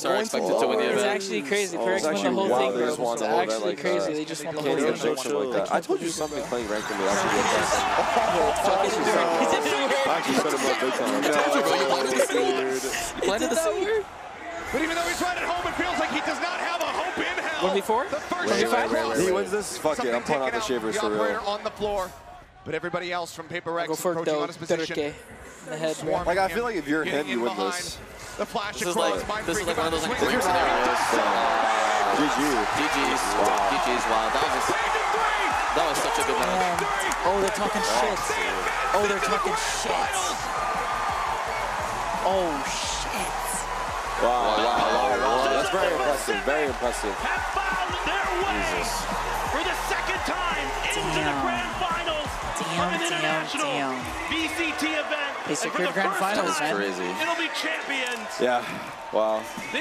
Pirates are expected to win the It's actually crazy. Oh, Pirates won the whole wild thing, they just won It's the whole actually like crazy. that. They just won the whole thing. like that. I told you something playing ranked can be actually be impressive. Actually set him up big time. You planted the seed. But even though he's right at home, it feels like he does not have a hope in hell. 1v4? The first Wait, shot wait, wait, cross. wait. He wins this? Fuck it, I'm pulling out the shavers for real. on the floor. But everybody else from Paper Rex Go for approaching on his position. The head, bro. Like, I him, feel like if you're getting him, you in win behind. this. The flash This is like this is like one of those about like to dream swing. scenarios. GG. GG's. GG's. Wow, that was that was such a good match. Um, oh, they're talking shit. Oh, they're talking shit. Oh, shit. Wow, wow, wow, wow. That's very impressive. Very impressive. have found their way for the second time Damn, an damn, international damn. VCT event. They And secured the grand first finals, time, man. Crazy. It'll be champions. Yeah. Wow. This